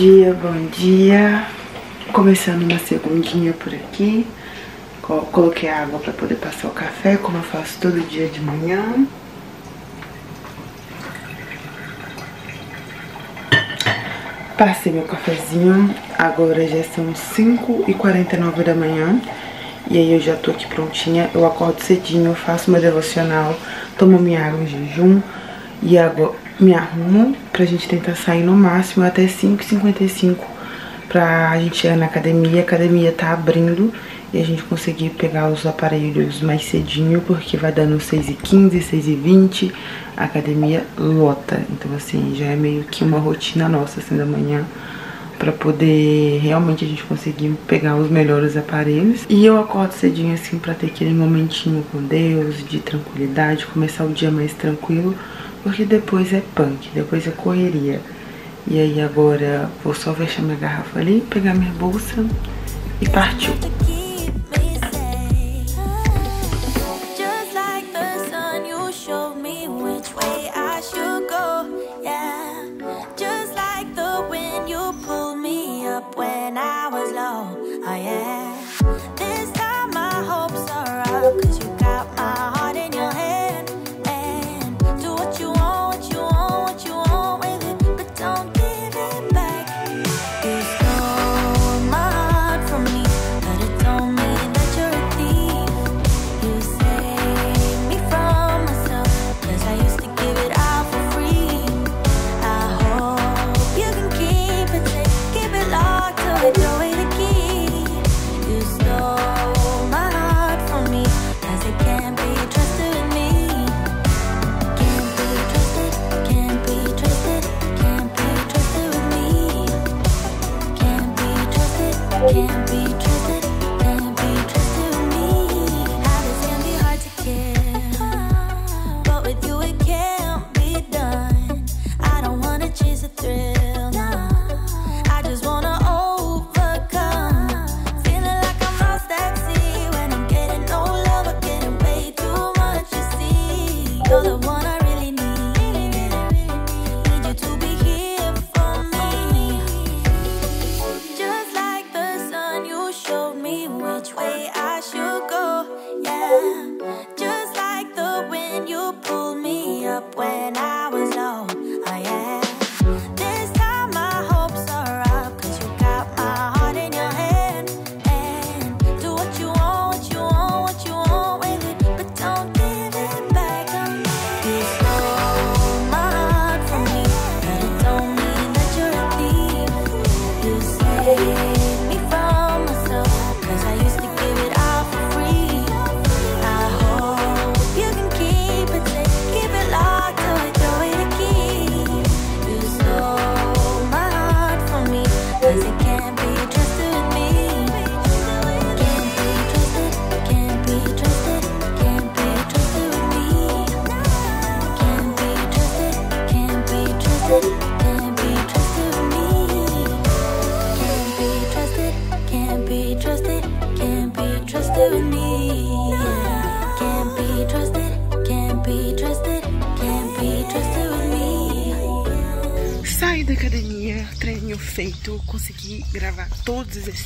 dia, bom dia. Começando uma segundinha por aqui. Co- Coloquei água para poder passar o café, como eu faço todo dia de manhã. Passei meu cafezinho, agora já são 5h49 da manhã. E aí eu já tô aqui prontinha, eu acordo cedinho, faço meu devocional, tomo minha água em jejum e agora me arrumo pra gente tentar sair no máximo até 5h55 pra gente chegar na academia. A academia tá abrindo e a gente conseguir pegar os aparelhos mais cedinho, porque vai dando 6h15, 6h20, a academia lota. Então assim, já é meio que uma rotina nossa assim da manhã pra poder realmente a gente conseguir pegar os melhores aparelhos. E eu acordo cedinho assim pra ter aquele momentinho com Deus, de tranquilidade, começar o dia mais tranquilo, porque depois é punk, depois é correria. E aí agora vou só fechar minha garrafa ali, pegar minha bolsa e partiu.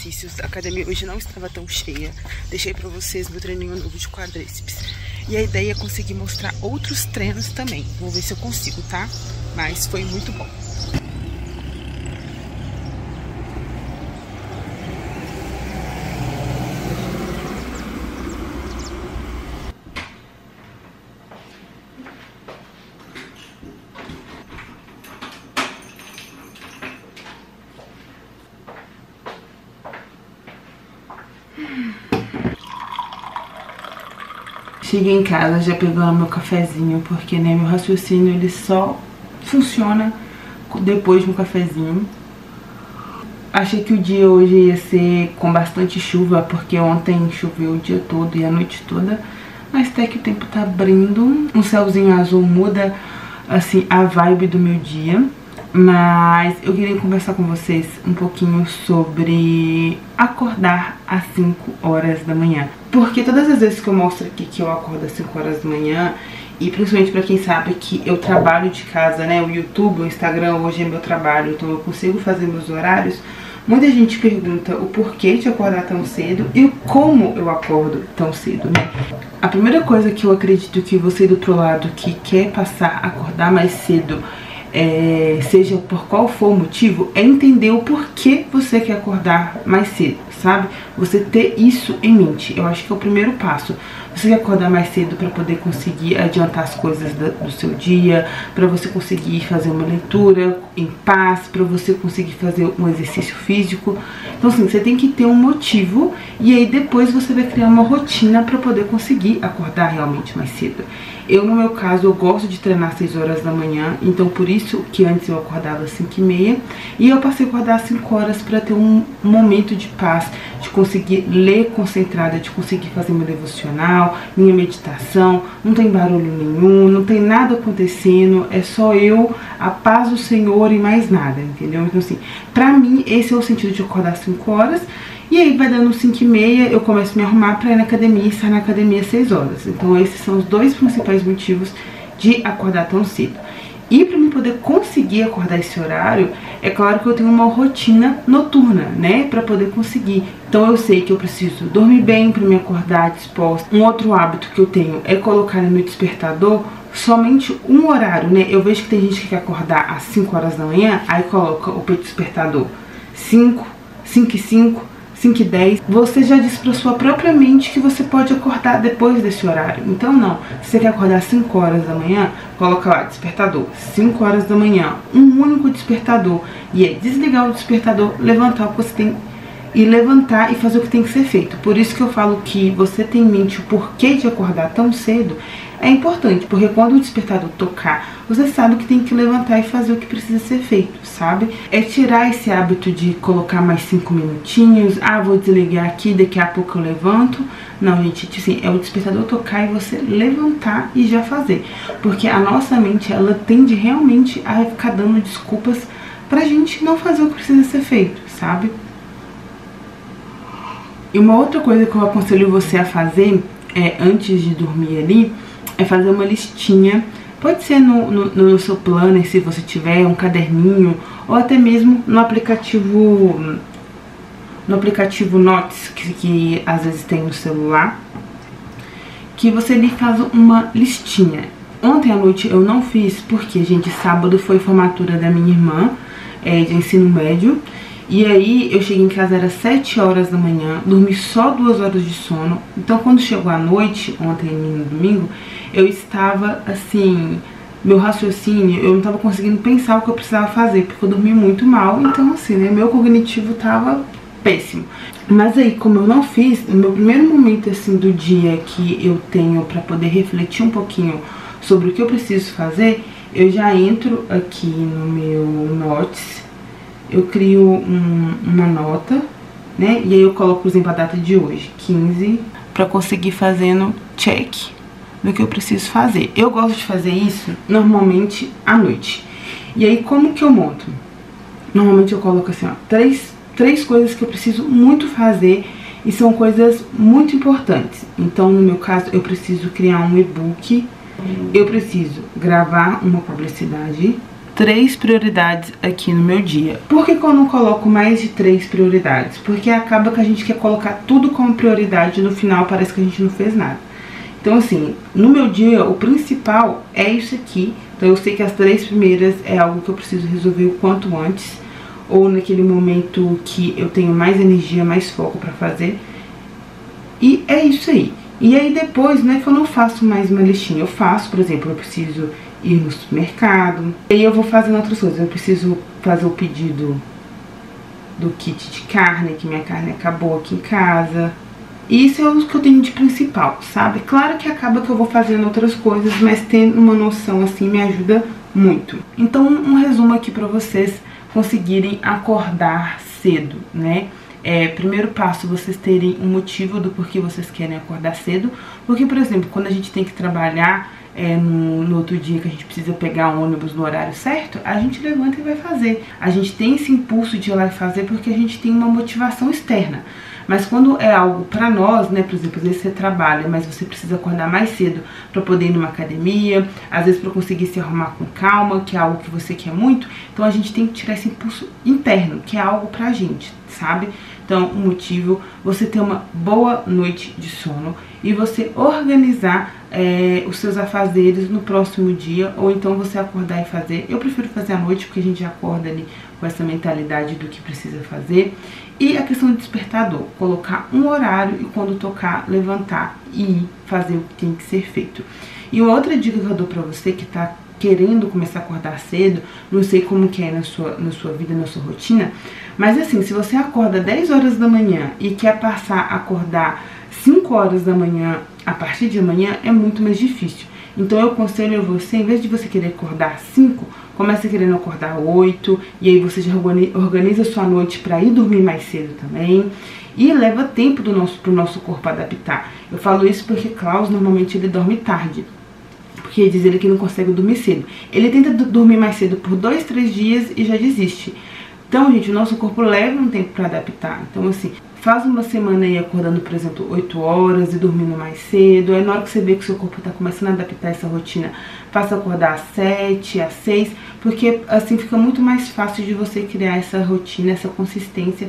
Exercícios. A academia hoje não estava tão cheia. Deixei pra vocês meu treininho novo de quadríceps. E a ideia é conseguir mostrar outros treinos também. Vou ver se eu consigo, tá? Mas foi muito bom. Cheguei em casa já pegando meu cafezinho, porque né, meu raciocínio ele só funciona depois do cafezinho. Achei que o dia hoje ia ser com bastante chuva, porque ontem choveu o dia todo e a noite toda. Mas até que o tempo tá abrindo, um céuzinho azul muda assim a vibe do meu dia. Mas eu queria conversar com vocês um pouquinho sobre acordar às 5 horas da manhã. Porque todas as vezes que eu mostro aqui que eu acordo às 5 horas da manhã, e principalmente pra quem sabe que eu trabalho de casa, né? O YouTube, o Instagram hoje é meu trabalho, então eu consigo fazer meus horários. Muita gente pergunta o porquê de acordar tão cedo e como eu acordo tão cedo, né? A primeira coisa que eu acredito que você do outro lado que quer passar a acordar mais cedo é, seja por qual for o motivo, é entender o porquê você quer acordar mais cedo, sabe? Você ter isso em mente, eu acho que é o primeiro passo. Você quer acordar mais cedo para poder conseguir adiantar as coisas do seu dia, para você conseguir fazer uma leitura em paz, para você conseguir fazer um exercício físico. Então, assim, você tem que ter um motivo e aí depois você vai criar uma rotina para poder conseguir acordar realmente mais cedo. Eu, no meu caso, eu gosto de treinar às 6 horas da manhã, então por isso que antes eu acordava às 5 e meia, e eu passei a acordar às 5 horas para ter um momento de paz, de conseguir ler concentrada, de conseguir fazer meu devocional, minha meditação, não tem barulho nenhum, não tem nada acontecendo, é só eu, a paz do Senhor e mais nada, entendeu? Então assim, pra mim esse é o sentido de acordar às 5 horas, e aí vai dando 5 e meia, eu começo a me arrumar pra ir na academia e sair na academia às 6 horas. Então esses são os dois principais motivos de acordar tão cedo. E para mim poder conseguir acordar esse horário, é claro que eu tenho uma rotina noturna, né? Para poder conseguir. Então eu sei que eu preciso dormir bem para me acordar disposta. Um outro hábito que eu tenho é colocar no meu despertador somente um horário, né? Eu vejo que tem gente que quer acordar às 5 horas da manhã, aí coloca o despertador 5, 5 e 5, 5 e 10, você já disse para sua própria mente que você pode acordar depois desse horário. Então não, se você quer acordar 5 horas da manhã, coloca lá despertador, 5 horas da manhã, um único despertador. E é desligar o despertador, levantar o que você tem e levantar e fazer o que tem que ser feito. Por isso que eu falo que você tem em mente o porquê de acordar tão cedo é importante, porque quando o despertador tocar, você sabe que tem que levantar e fazer o que precisa ser feito, sabe? É tirar esse hábito de colocar mais cinco minutinhos, ah, vou desligar aqui, daqui a pouco eu levanto. Não, gente, assim, é o despertador tocar e você levantar e já fazer. Porque a nossa mente, ela tende realmente a ficar dando desculpas pra gente não fazer o que precisa ser feito, sabe? E uma outra coisa que eu aconselho você a fazer é, antes de dormir ali, é fazer uma listinha. Pode ser no, no, no seu planner, se você tiver um caderninho, ou até mesmo no aplicativo no aplicativo Notes, que, que às vezes tem no celular, que você ali faz uma listinha. Ontem à noite eu não fiz, porque, gente, sábado foi formatura da minha irmã, é, de ensino médio, e aí eu cheguei em casa, era 7 horas da manhã, dormi só duas horas de sono. Então quando chegou a noite, ontem no domingo, eu estava assim, meu raciocínio, eu não estava conseguindo pensar o que eu precisava fazer, porque eu dormi muito mal, então assim, né, meu cognitivo estava péssimo. Mas aí, como eu não fiz, no meu primeiro momento assim do dia que eu tenho para poder refletir um pouquinho sobre o que eu preciso fazer, eu já entro aqui no meu Notes eu crio um, uma nota, né? E aí eu coloco, por exemplo, a data de hoje, 15, pra conseguir fazendo check do que eu preciso fazer. Eu gosto de fazer isso normalmente à noite. E aí como que eu monto? Normalmente eu coloco assim, ó, três, três coisas que eu preciso muito fazer e são coisas muito importantes. Então, no meu caso, eu preciso criar um e-book, eu preciso gravar uma publicidade, três prioridades aqui no meu dia. Por que, que, eu não coloco mais de três prioridades? Porque acaba que a gente quer colocar tudo como prioridade e no final parece que a gente não fez nada. Então assim, no meu dia o principal é isso aqui. Então eu sei que as três primeiras é algo que eu preciso resolver o quanto antes. Ou naquele momento que eu tenho mais energia, mais foco pra fazer. E é isso aí. E aí depois, não é que eu não faço mais uma listinha. Eu faço, por exemplo, eu preciso ir no supermercado. E aí eu vou fazendo outras coisas. Eu preciso fazer o pedido do kit de carne, que minha carne acabou aqui em casa. Isso é o que eu tenho de principal, sabe? Claro que acaba que eu vou fazendo outras coisas, mas tendo uma noção assim me ajuda muito. Então, um resumo aqui pra vocês conseguirem acordar cedo, né? É, primeiro passo, vocês terem um motivo do porquê vocês querem acordar cedo. Porque, por exemplo, quando a gente tem que trabalhar é, no, no, outro dia que a gente precisa pegar um ônibus no horário certo, a gente levanta e vai fazer. A gente tem esse impulso de ir lá e fazer porque a gente tem uma motivação externa. Mas quando é algo para nós, né, por exemplo, às vezes você trabalha, mas você precisa acordar mais cedo para poder ir numa academia, às vezes para conseguir se arrumar com calma, que é algo que você quer muito, então a gente tem que tirar esse impulso interno, que é algo pra gente, sabe? Então, o motivo, você ter uma boa noite de sono e você organizar é, os seus afazeres no próximo dia, ou então você acordar e fazer. Eu prefiro fazer à noite, porque a gente acorda ali com essa mentalidade do que precisa fazer. E a questão do despertador, colocar um horário e quando tocar, levantar e fazer o que tem que ser feito. E uma outra dica que eu dou pra você que tá querendo começar a acordar cedo, não sei como que é na sua, na sua vida, na sua rotina, mas assim, se você acorda 10 horas da manhã e quer passar a acordar 5 horas da manhã a partir de amanhã, é muito mais difícil. Então eu aconselho você, em vez de você querer acordar 5, começa querendo acordar 8, e aí você já organiza sua noite para ir dormir mais cedo também. E leva tempo do nosso, pro nosso corpo adaptar. Eu falo isso porque Klaus normalmente ele dorme tarde. Porque diz ele que não consegue dormir cedo. Ele tenta dormir mais cedo por dois, três dias e já desiste. Então, gente, o nosso corpo leva um tempo para adaptar. Então, assim, faz uma semana aí acordando, por exemplo, 8 horas e dormindo mais cedo. Aí na hora que você vê que seu corpo tá começando a adaptar essa rotina, faça acordar às 7, às 6, porque assim fica muito mais fácil de você criar essa rotina, essa consistência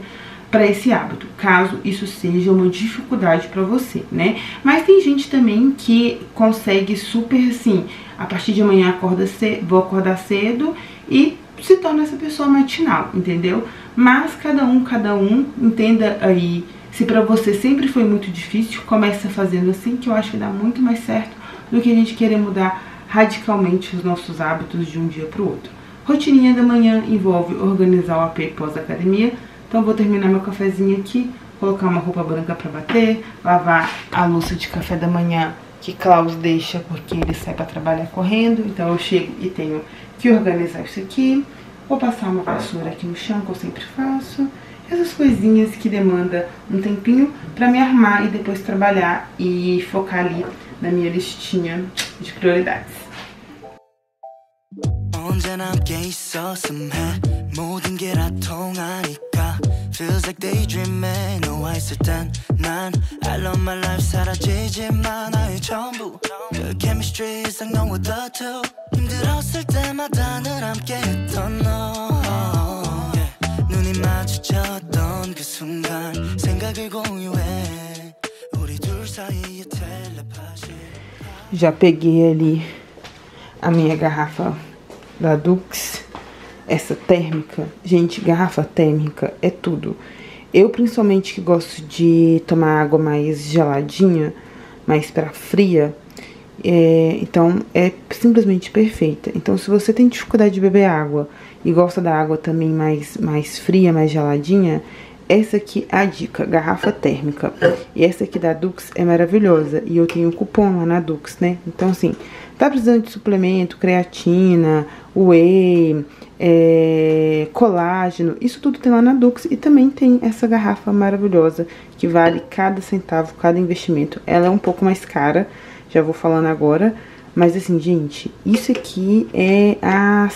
para esse hábito, caso isso seja uma dificuldade para você, né? Mas tem gente também que consegue super assim, a partir de amanhã acorda cedo, vou acordar cedo e se torna essa pessoa matinal, entendeu? Mas cada um, cada um, entenda aí, se para você sempre foi muito difícil, comece fazendo assim, que eu acho que dá muito mais certo do que a gente querer mudar radicalmente os nossos hábitos de um dia para o outro. Rotininha da manhã envolve organizar o AP pós-academia, então vou terminar meu cafezinho aqui, colocar uma roupa branca para bater, lavar a louça de café da manhã que Klaus deixa porque ele sai para trabalhar correndo, então eu chego e tenho que organizar isso aqui. Vou passar uma vassoura aqui no chão, que eu sempre faço. Essas coisinhas que demanda um tempinho para me armar e depois trabalhar e focar ali na minha listinha de prioridades. Feels like daydreaming 너와 있을 땐난 I love my life 사라지지만 나의 전부 그 chemistry 이상 너와 the two 힘들었을 때마다 늘 함께 했던 너 yeah. 눈이 마주쳤던 그 순간 생각을 공유해 우리 둘 사이의 텔레파시 Já peguei ali a minha garrafa da Dux, essa térmica. Gente, garrafa térmica é tudo. Eu, principalmente, que gosto de tomar água mais geladinha, mais para fria, é, então é simplesmente perfeita. Então, se você tem dificuldade de beber água e gosta da água também mais, mais fria, mais geladinha, essa aqui é a dica, garrafa térmica. E essa aqui da Dux é maravilhosa. E eu tenho cupom lá na Dux, né? Então, assim, tá precisando de suplemento, creatina, whey, é, colágeno, isso tudo tem lá na Dux. E também tem essa garrafa maravilhosa, que vale cada centavo, cada investimento. Ela é um pouco mais cara, já vou falando agora. Mas assim, gente, isso aqui é a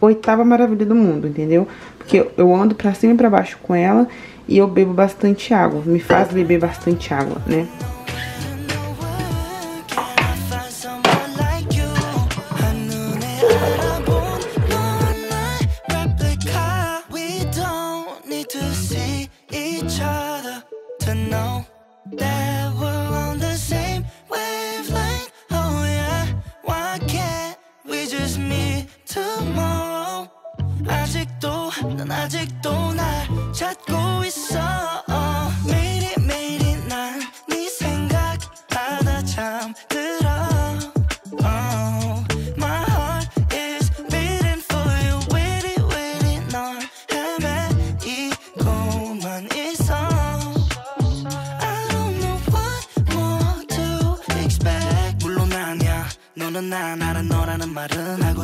oitava maravilha do mundo, entendeu? Porque eu ando pra cima e pra baixo com ela e eu bebo bastante água. Me faz beber bastante água, né?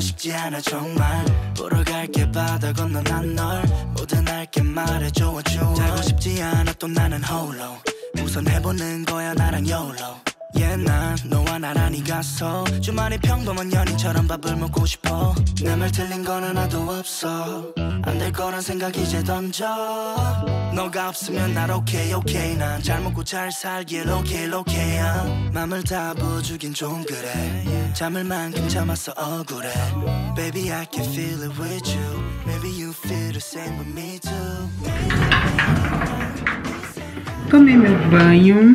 쉽지 않아 정말. 보러 갈게 바다 건너 난 널. 모든 알게 말해줘 줘. 알고 싶지 않아 또 나는 홀로. 우선 해보는 거야 나랑 YOLO Yeah, 난 너와 나란히 가서. 주말에 평범한 연인처럼 밥을 먹고 싶어. 내 말 틀린 건 하나도 없어. 안 될 거란 생각 이제 던져. 너가 없으면 날 오케이 오케이 난 잘 먹고 잘 살길 오케이 오케이 야 맘을 다 부어주긴 좀 그래. 잠을 만큼 참았어 억울해. Baby I can feel it with you. Maybe you feel the same with me too. Tomei meu banho,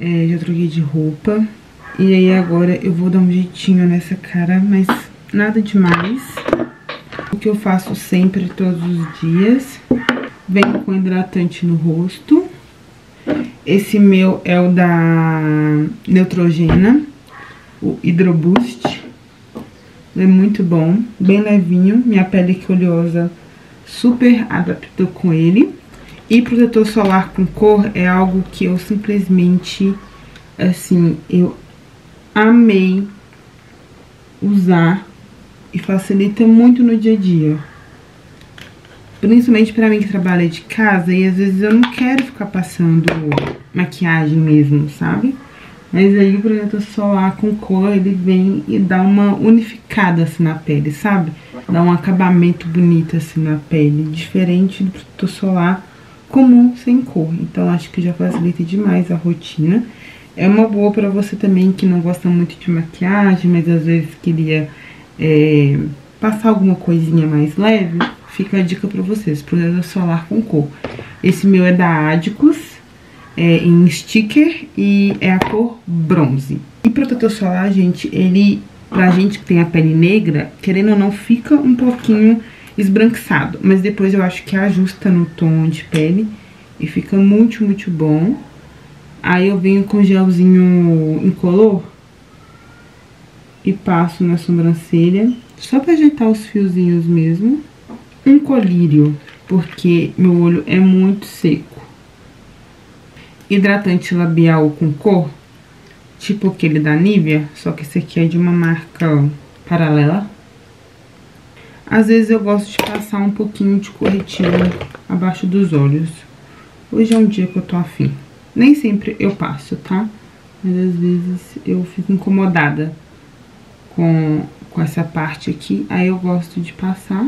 é, já troquei de roupa. E aí agora eu vou dar um jeitinho nessa cara, mas nada demais. O que eu faço sempre, todos os dias. Venho com hidratante no rosto. Esse meu é o da Neutrogena, o Hydroboost. É muito bom, bem levinho. Minha pele que oleosa super adaptou com ele. E protetor solar com cor é algo que eu simplesmente, assim, eu amei usar e facilita muito no dia a dia. Principalmente pra mim que trabalha de casa e às vezes eu não quero ficar passando maquiagem mesmo, sabe? Mas aí o protetor solar com cor, ele vem e dá uma unificada assim na pele, sabe? Dá um acabamento bonito assim na pele, diferente do protetor solar comum sem cor. Então acho que já facilita demais a rotina. É uma boa pra você também que não gosta muito de maquiagem, mas às vezes queria é, passar alguma coisinha mais leve. Fica a dica pra vocês, protetor solar com cor. Esse meu é da Adicus, é em sticker e é a cor bronze. E protetor solar, gente, ele, pra gente que tem a pele negra, querendo ou não, fica um pouquinho esbranquiçado. Mas depois eu acho que ajusta no tom de pele e fica muito, muito bom. Aí eu venho com gelzinho incolor e passo na sobrancelha, só pra ajeitar os fiozinhos mesmo. Um colírio, porque meu olho é muito seco. Hidratante labial com cor, tipo aquele da Nivea, só que esse aqui é de uma marca paralela. Às vezes eu gosto de passar um pouquinho de corretivo abaixo dos olhos. Hoje é um dia que eu tô afim. Nem sempre eu passo, tá? Mas às vezes eu fico incomodada com, com essa parte aqui. Aí eu gosto de passar.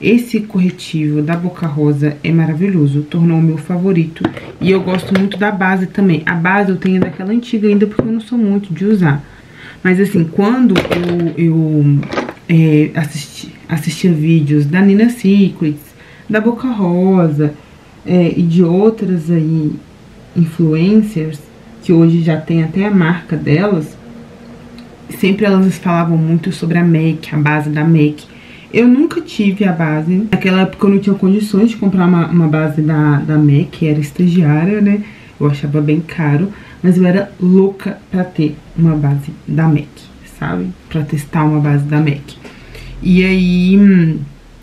Esse corretivo da Boca Rosa é maravilhoso, tornou o meu favorito. E eu gosto muito da base também. A base eu tenho daquela antiga ainda, porque eu não sou muito de usar. Mas assim, quando eu, eu é, assisti, assistia vídeos da Nina Secrets, da Boca Rosa é, e de outras aí influencers, que hoje já tem até a marca delas, sempre elas falavam muito sobre a MAC, a base da MAC. Eu nunca tive a base. Naquela época eu não tinha condições de comprar uma, uma base da, da MAC, era estagiária, né? Eu achava bem caro, mas eu era louca pra ter uma base da MAC, sabe? Pra testar uma base da MAC. E aí, hum,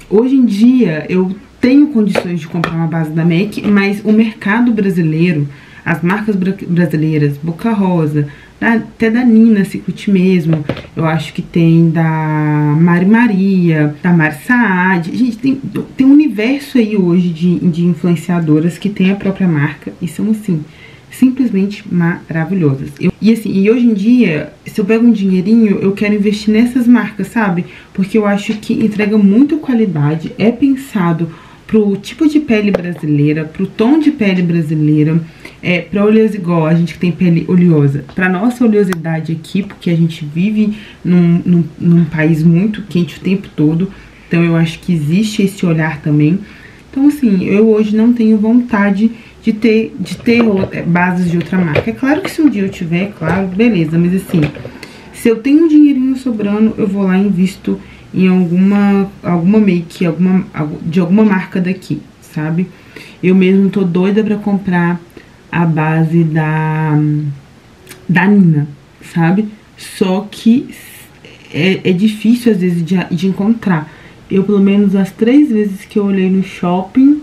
hoje em dia eu tenho condições de comprar uma base da MAC, mas o mercado brasileiro, as marcas brasileiras, Boca Rosa, até da Nina Secret mesmo, eu acho que tem da Mari Maria, da Mari Saad, gente, tem, tem um universo aí hoje de, de influenciadoras que tem a própria marca e são assim, simplesmente maravilhosas. Eu, e assim, e hoje em dia, se eu pego um dinheirinho, eu quero investir nessas marcas, sabe? Porque eu acho que entrega muito qualidade, é pensado pro tipo de pele brasileira, pro tom de pele brasileira, é, pra oleosidade, igual a gente que tem pele oleosa, pra nossa oleosidade aqui, porque a gente vive num, num, num país muito quente o tempo todo, então eu acho que existe esse olhar também. Então assim, eu hoje não tenho vontade de ter, de ter bases de outra marca. É claro que se um dia eu tiver, claro, beleza, mas assim, se eu tenho um dinheirinho sobrando, eu vou lá e invisto em alguma, alguma make, alguma, de alguma marca daqui, sabe? Eu mesmo tô doida pra comprar a base da, da Nina, sabe? Só que é, é difícil às vezes de, de encontrar. Eu, pelo menos, as três vezes que eu olhei no shopping,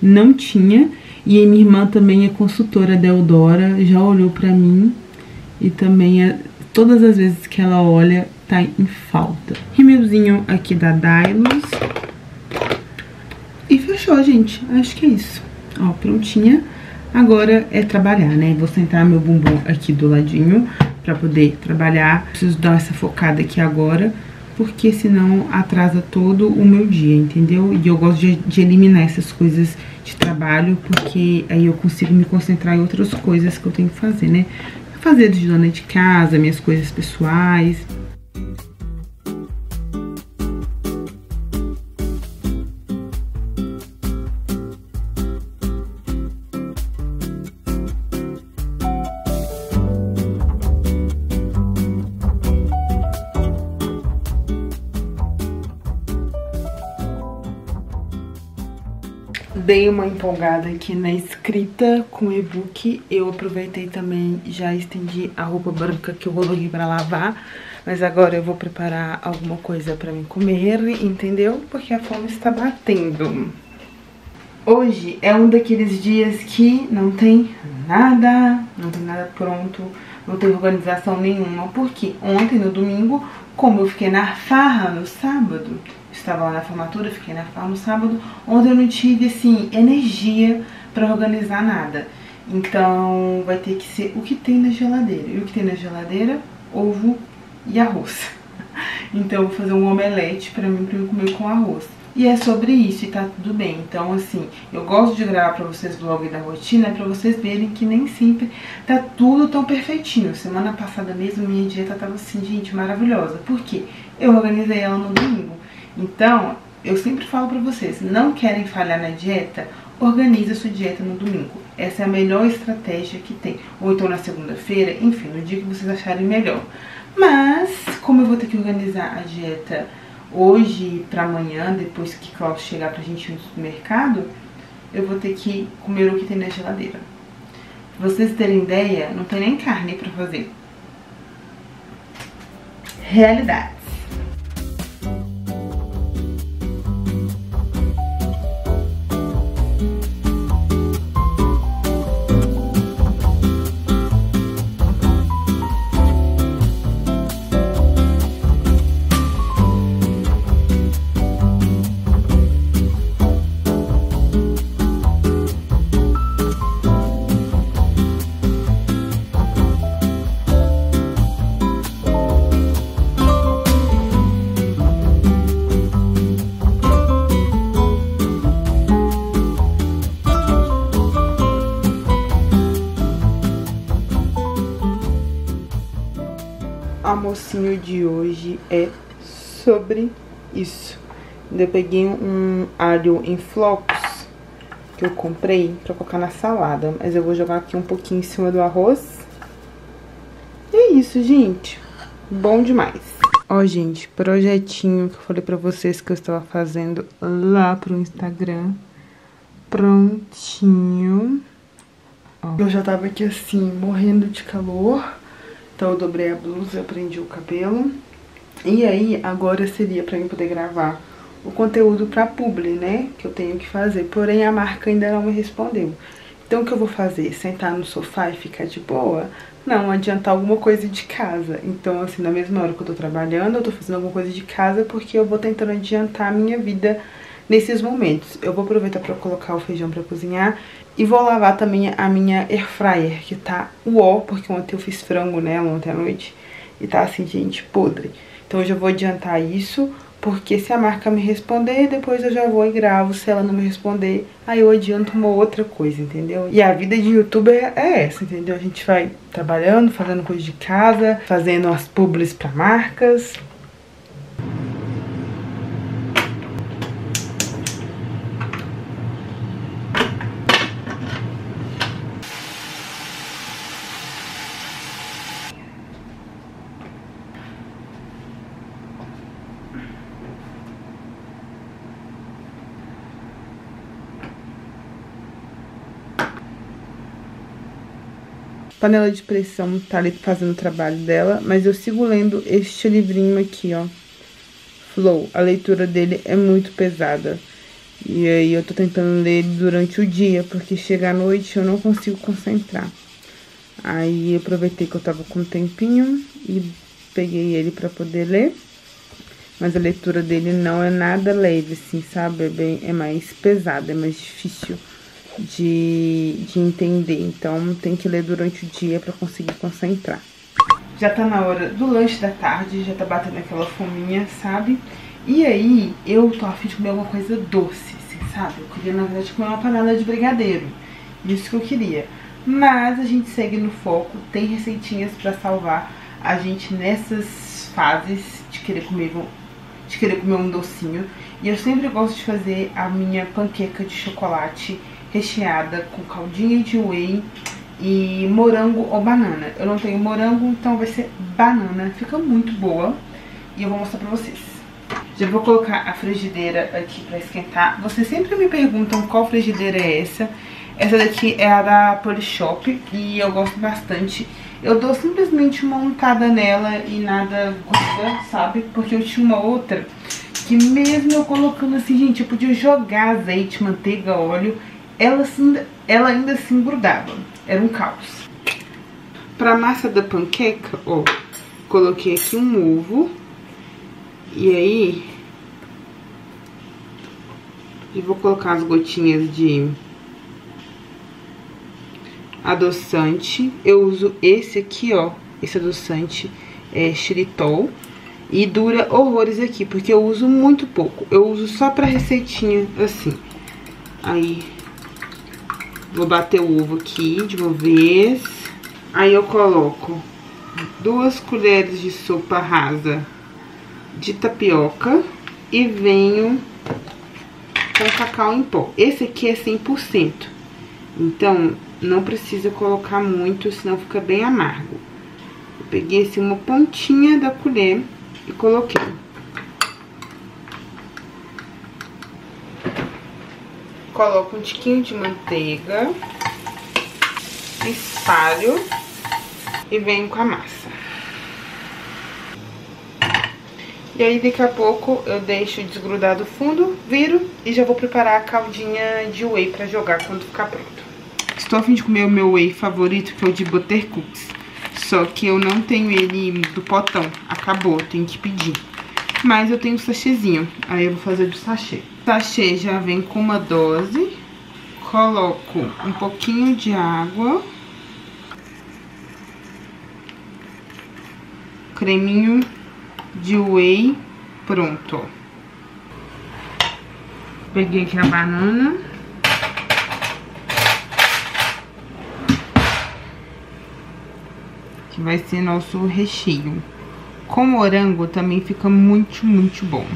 não tinha. E minha irmã também é consultora da já olhou pra mim. E também, é, todas as vezes que ela olha, tá em falta. Rímelzinho aqui da Dylos. E fechou, gente. Acho que é isso. Ó, prontinha Agora é trabalhar, né? Vou sentar meu bumbum aqui do ladinho pra poder trabalhar. Preciso dar essa focada aqui agora, porque senão atrasa todo o meu dia, entendeu? E eu gosto de, de eliminar essas coisas de trabalho, porque aí eu consigo me concentrar em outras coisas que eu tenho que fazer, né? Fazer de dona de casa, minhas coisas pessoais. Dei uma empolgada aqui na escrita com o e-book. Eu aproveitei também, já estendi a roupa branca que eu coloquei pra lavar. Mas agora eu vou preparar alguma coisa pra mim comer, entendeu? Porque a fome está batendo. Hoje é um daqueles dias que não tem nada, não tem nada pronto, não tem organização nenhuma. Porque ontem, no domingo, como eu fiquei na farra no sábado, estava lá na formatura, fiquei na farra no sábado, onde eu não tive, assim, energia para organizar nada. Então, vai ter que ser o que tem na geladeira. E o que tem na geladeira? Ovo e arroz. Então, eu vou fazer um omelete para mim, pra eu comer com arroz. E é sobre isso e tá tudo bem. Então, assim, eu gosto de gravar pra vocês vlog da rotina pra vocês verem que nem sempre tá tudo tão perfeitinho. Semana passada mesmo, minha dieta tava assim, gente, maravilhosa. Por quê? Eu organizei ela no domingo. Então, eu sempre falo pra vocês, não querem falhar na dieta? Organize a sua dieta no domingo. Essa é a melhor estratégia que tem. Ou então na segunda-feira, enfim, no dia que vocês acharem melhor. Mas, como eu vou ter que organizar a dieta hoje para amanhã, depois que Klaus chegar pra gente ir no supermercado, eu vou ter que comer o que tem na geladeira. Pra vocês terem ideia, não tem nem carne pra fazer. Realidade. Almocinho de hoje é sobre isso. Eu peguei um alho em flocos que eu comprei pra colocar na salada. Mas eu vou jogar aqui um pouquinho em cima do arroz. E é isso, gente. Bom demais. Ó, gente, projetinho que eu falei pra vocês que eu estava fazendo lá pro Instagram. Prontinho. Ó. Eu já tava aqui assim, morrendo de calor. Então eu dobrei a blusa, prendi o cabelo. E aí, agora seria pra mim poder gravar o conteúdo pra publi, né? Que eu tenho que fazer. Porém, a marca ainda não me respondeu. Então, o que eu vou fazer? Sentar no sofá e ficar de boa? Não, adiantar alguma coisa de casa. Então, assim, na mesma hora que eu tô trabalhando, eu tô fazendo alguma coisa de casa porque eu vou tentando adiantar a minha vida nesses momentos. Eu vou aproveitar pra colocar o feijão pra cozinhar e vou lavar também a minha air fryer, que tá uó, porque ontem eu fiz frango nela ontem à noite. E tá assim, gente, podre. Então eu já vou adiantar isso, porque se a marca me responder, depois eu já vou e gravo. Se ela não me responder, aí eu adianto uma outra coisa, entendeu? E a vida de youtuber é essa, entendeu? A gente vai trabalhando, fazendo coisa de casa, fazendo as publis pra marcas, panela de pressão tá ali fazendo o trabalho dela, mas eu sigo lendo este livrinho aqui, ó. Flow. A leitura dele é muito pesada. E aí eu tô tentando ler durante o dia, porque chega à noite eu não consigo concentrar. Aí aproveitei que eu tava com um tempinho e peguei ele pra poder ler. Mas a leitura dele não é nada leve, assim, sabe? É, bem, é mais pesada, é mais difícil de, de entender. Então tem que ler durante o dia para conseguir concentrar. Já tá na hora do lanche da tarde, já tá batendo aquela fominha, sabe? E aí, eu tô afim de comer alguma coisa doce, assim, sabe? Eu queria, na verdade, comer uma panela de brigadeiro. Isso que eu queria. Mas a gente segue no foco, tem receitinhas pra salvar a gente nessas fases de querer comer, de querer comer um docinho. E eu sempre gosto de fazer a minha panqueca de chocolate recheada com caldinha de whey e morango ou banana. Eu não tenho morango, então vai ser banana. Fica muito boa e eu vou mostrar pra vocês. Já vou colocar a frigideira aqui pra esquentar. Vocês sempre me perguntam qual frigideira é essa. Essa daqui é a da Polishop e eu gosto bastante. Eu dou simplesmente uma untada nela e nada gruda, sabe? Porque eu tinha uma outra que mesmo eu colocando assim, gente, eu podia jogar azeite, manteiga, óleo, ela, assim, ela ainda assim grudava. Era um caos. Pra massa da panqueca, ó, coloquei aqui um ovo. E aí, e vou colocar as gotinhas de adoçante. Eu uso esse aqui, ó, esse adoçante é xilitol. E dura horrores aqui, porque eu uso muito pouco. Eu uso só pra receitinha, assim. Aí, Vou bater o ovo aqui de uma vez. Aí eu coloco duas colheres de sopa rasa de tapioca e venho com cacau em pó. Esse aqui é 100%, então não precisa colocar muito, senão fica bem amargo. Eu peguei assim uma pontinha da colher e coloquei. Coloco um tiquinho de manteiga, espalho e venho com a massa. E aí, daqui a pouco, eu deixo desgrudar do fundo, viro e já vou preparar a caldinha de whey pra jogar quando ficar pronto. Estou a fim de comer o meu whey favorito, que é o de Buttercooks. Só que eu não tenho ele do potão, acabou, tenho que pedir. Mas eu tenho um sachêzinho, aí eu vou fazer do sachê. Sachê já vem com uma dose. Coloco um pouquinho de água. Creminho de whey pronto. Peguei aqui a banana. Que vai ser nosso recheio. Com morango também fica muito, muito bom.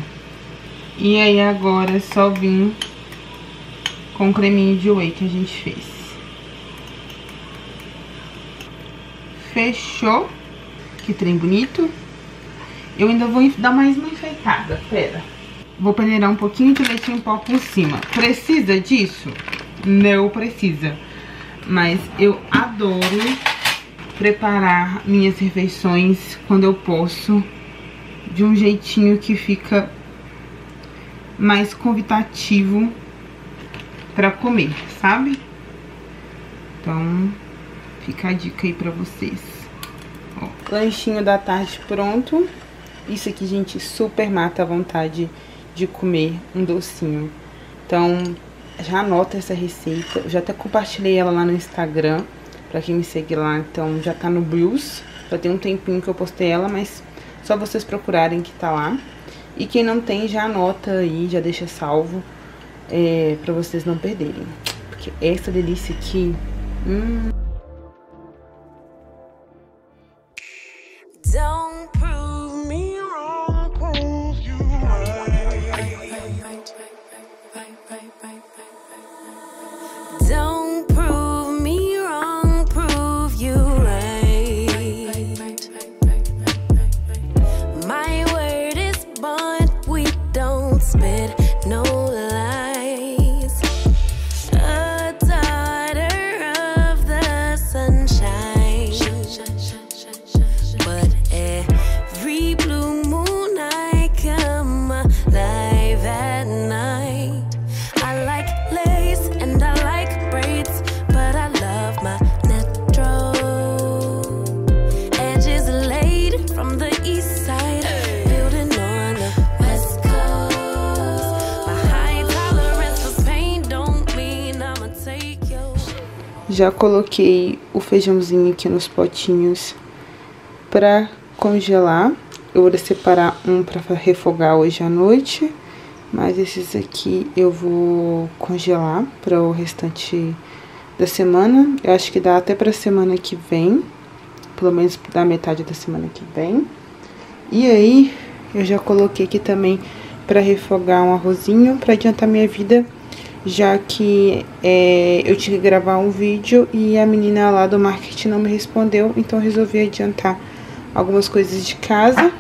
E aí agora é só vir com o creminho de whey que a gente fez. Fechou. Que trem bonito. Eu ainda vou dar mais uma enfeitada, pera. Vou peneirar um pouquinho de leite em pó por cima. Precisa disso? Não precisa. Mas eu adoro preparar minhas refeições quando eu posso, de um jeitinho que fica mais convidativo para comer, sabe? Então, fica a dica aí pra vocês. Ó, lanchinho da tarde pronto. Isso aqui, gente, super mata a vontade de comer um docinho. Então, já anota essa receita. Eu já até compartilhei ela lá no Instagram. Pra quem me segue lá, então já tá no Blues. Já tem um tempinho que eu postei ela, mas só vocês procurarem que tá lá. E quem não tem, já anota aí, já deixa salvo. É, pra vocês não perderem. Porque essa delícia aqui... Hum... Já coloquei o feijãozinho aqui nos potinhos pra congelar. Eu vou separar um pra refogar hoje à noite. Mas esses aqui eu vou congelar para o restante da semana. Eu acho que dá até pra semana que vem. Pelo menos da metade da semana que vem. E aí, eu já coloquei aqui também para refogar um arrozinho, para adiantar minha vida, já que é, eu tinha que gravar um vídeo e a menina lá do marketing não me respondeu, então eu resolvi adiantar algumas coisas de casa.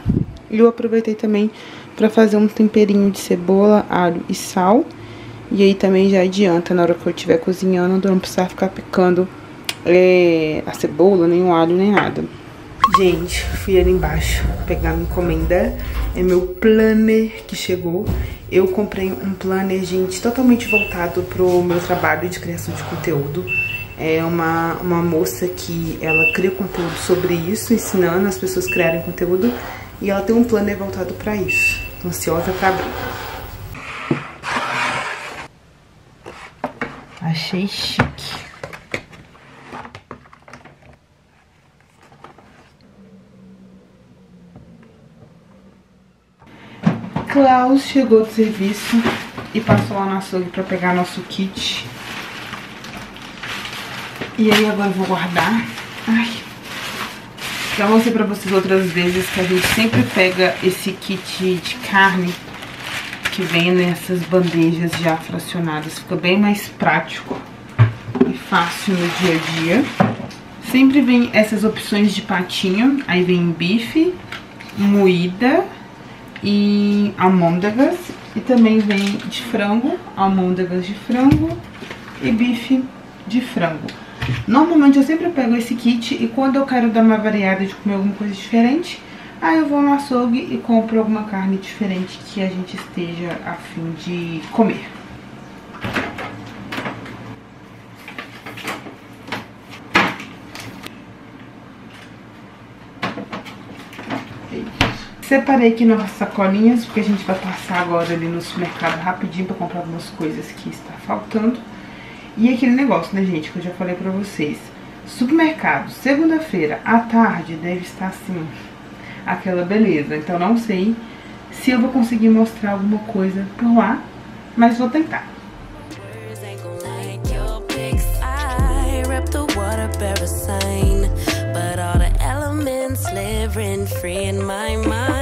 E eu aproveitei também para fazer um temperinho de cebola, alho e sal. E aí também já adianta na hora que eu estiver cozinhando, não precisar ficar picando é, a cebola, nem o alho, nem nada. Gente, fui ali embaixo pegar uma encomenda. É meu planner que chegou. Eu comprei um planner, gente, totalmente voltado pro meu trabalho de criação de conteúdo. É uma, uma moça que ela cria conteúdo sobre isso, ensinando as pessoas a criarem conteúdo. E ela tem um planner voltado pra isso. Tô ansiosa pra abrir. Achei chique. Klaus chegou do serviço e passou lá no açougue pra pegar nosso kit. E aí agora eu vou guardar. Ai. Já mostrei pra vocês outras vezes que a gente sempre pega esse kit de carne que vem nessas bandejas já fracionadas. Fica bem mais prático e fácil no dia a dia. Sempre vem essas opções de patinho. Aí vem bife, moída e almôndegas. E também vem de frango, almôndegas de frango e bife de frango. Normalmente eu sempre pego esse kit e quando eu quero dar uma variada de comer alguma coisa diferente, aí eu vou no açougue e compro alguma carne diferente que a gente esteja a fim de comer. Separei aqui nossas sacolinhas, porque a gente vai passar agora ali no supermercado rapidinho pra comprar algumas coisas que está faltando. E aquele negócio, né, gente, que eu já falei pra vocês. Supermercado, segunda-feira à tarde deve estar assim, aquela beleza. Então não sei se eu vou conseguir mostrar alguma coisa por lá, mas vou tentar. free in my mind.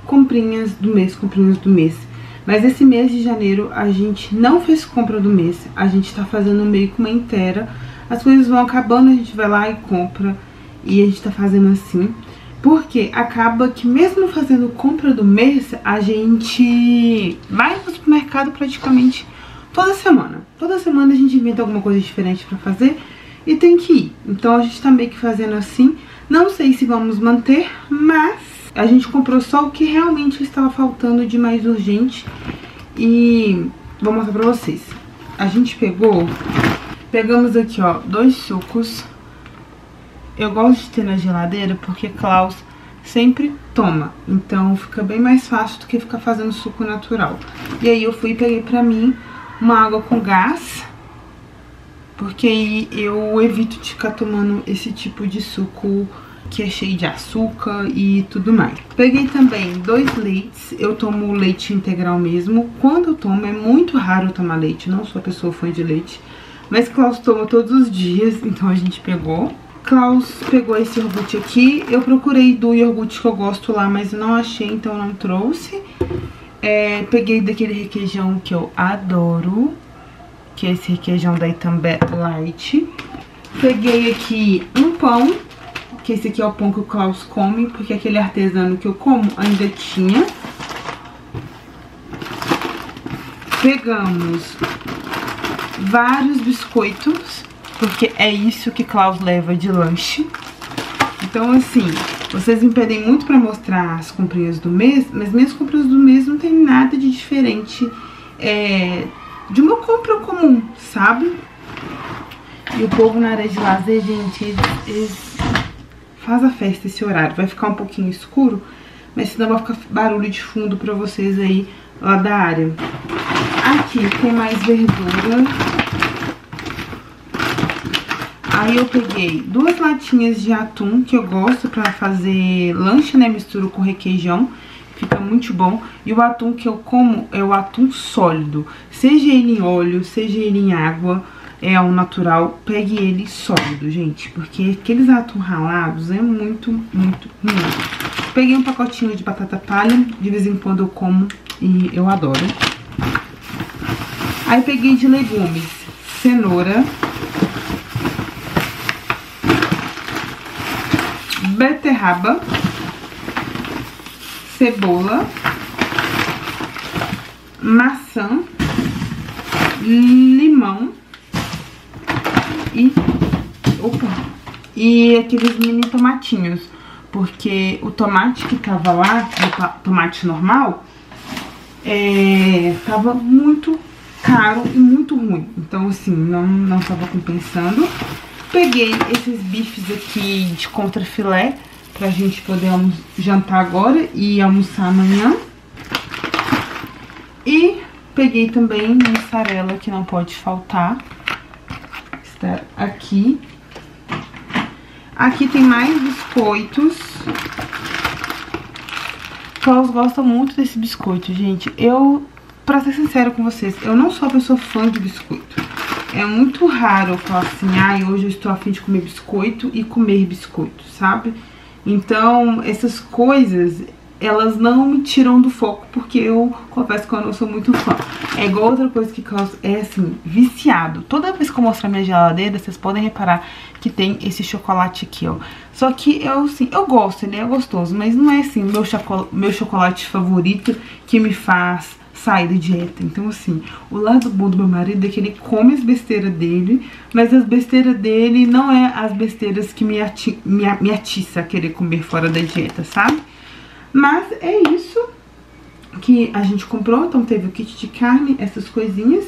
comprinhas do mês, comprinhas do mês. Mas esse mês de janeiro a gente não fez compra do mês. A gente tá fazendo meio que uma inteira. As coisas vão acabando, a gente vai lá e compra. E a gente tá fazendo assim. Porque acaba que mesmo fazendo compra do mês, a gente vai no supermercado praticamente toda semana. Toda semana a gente inventa alguma coisa diferente pra fazer e tem que ir. Então a gente tá meio que fazendo assim. Não sei se vamos manter, mas a gente comprou só o que realmente estava faltando de mais urgente. E vou mostrar pra vocês. A gente pegou, pegamos aqui, ó, dois sucos. Eu gosto de ter na geladeira porque Klaus sempre toma. Então fica bem mais fácil do que ficar fazendo suco natural. E aí eu fui e peguei pra mim uma água com gás porque eu evito de ficar tomando esse tipo de suco que é cheio de açúcar e tudo mais. Peguei também dois leites, eu tomo leite integral mesmo. Quando eu tomo, é muito raro tomar leite, não sou pessoa fã de leite. Mas Klaus toma todos os dias, então a gente pegou. Klaus pegou esse iogurte aqui. Eu procurei do iogurte que eu gosto lá, mas não achei, então não trouxe. É, peguei daquele requeijão que eu adoro, que é esse requeijão da Itambé Light. Peguei aqui um pão, que esse aqui é o pão que o Klaus come, porque aquele artesano que eu como ainda tinha. Pegamos vários biscoitos, porque é isso que Klaus leva de lanche. Então, assim, vocês me pedem muito pra mostrar as comprinhas do mês, mas minhas compras do mês não tem nada de diferente é, de uma compra comum, sabe? E o povo na área de lazer, gente, eles, eles faz a festa esse horário. Vai ficar um pouquinho escuro, mas senão vai ficar barulho de fundo pra vocês aí lá da área. Aqui tem mais verdura. Aí eu peguei duas latinhas de atum, que eu gosto pra fazer lanche, né? Misturo com requeijão. Fica muito bom. E o atum que eu como é o atum sólido. Seja ele em óleo, seja ele em água, é o natural. Pegue ele sólido, gente. Porque aqueles atum ralados é muito, muito ruim. Peguei um pacotinho de batata palha. De vez em quando eu como e eu adoro. Aí peguei de legumes cenoura, beterraba, cebola, maçã, limão e opa, e aqueles mini tomatinhos, porque o tomate que tava lá, o tomate normal, é, tava muito caro e muito ruim. Então, assim, não, não tava compensando. Peguei esses bifes aqui de contrafilé pra gente poder jantar agora e almoçar amanhã. E peguei também mussarela que não pode faltar. Está aqui. Aqui tem mais biscoitos. Klaus gosta muito desse biscoito, gente. Eu, pra ser sincera com vocês, eu não sou uma pessoa fã de biscoito. É muito raro eu falar assim, ai, ah, hoje eu estou afim de comer biscoito e comer biscoito, sabe? Então, essas coisas, elas não me tiram do foco, porque eu confesso que eu não sou muito fã. É igual outra coisa que causa, é assim, viciado. Toda vez que eu mostro a minha geladeira, vocês podem reparar que tem esse chocolate aqui, ó. Só que eu, assim, eu gosto, ele é gostoso, mas não é, assim, meu, meu chocolate favorito que me faz sair da dieta. Então, assim, o lado bom do meu marido é que ele come as besteiras dele, mas as besteiras dele não é as besteiras que me, ati me, me atiça a querer comer fora da dieta, sabe? Mas é isso que a gente comprou, então teve o kit de carne, essas coisinhas.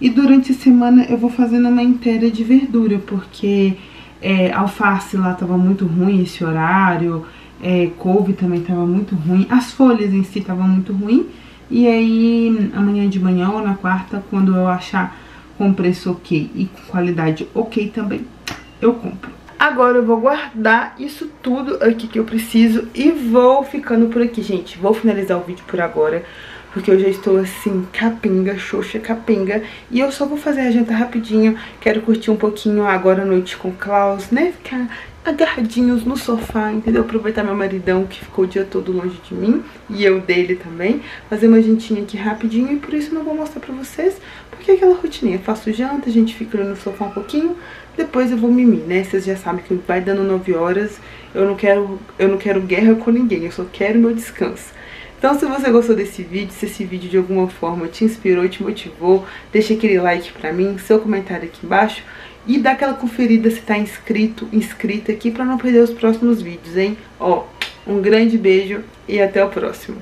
E durante a semana eu vou fazendo uma inteira de verdura, porque é, alface lá tava muito ruim esse horário, é, couve também tava muito ruim, as folhas em si estavam muito ruim. E aí, amanhã de manhã ou na quarta, quando eu achar com preço ok e com qualidade ok também, eu compro. Agora eu vou guardar isso tudo aqui que eu preciso e vou ficando por aqui, gente. Vou finalizar o vídeo por agora, porque eu já estou assim, capinga, xoxa, capinga. E eu só vou fazer a janta rapidinho. Quero curtir um pouquinho agora à noite com o Klaus, né? Ficar agarradinhos no sofá, entendeu? Aproveitar meu maridão que ficou o dia todo longe de mim e eu dele também. Fazer uma jantinha aqui rapidinho e por isso não vou mostrar pra vocês, porque é aquela rotininha. Faço janta, a gente fica no sofá um pouquinho, depois eu vou mimir, né? Vocês já sabem que vai dando 9 horas, eu não quero, eu não quero guerra com ninguém, eu só quero meu descanso. Então se você gostou desse vídeo, se esse vídeo de alguma forma te inspirou, te motivou, deixa aquele like pra mim, seu comentário aqui embaixo e dá aquela conferida se tá inscrito, inscrita aqui pra não perder os próximos vídeos, hein? Ó, um grande beijo e até o próximo.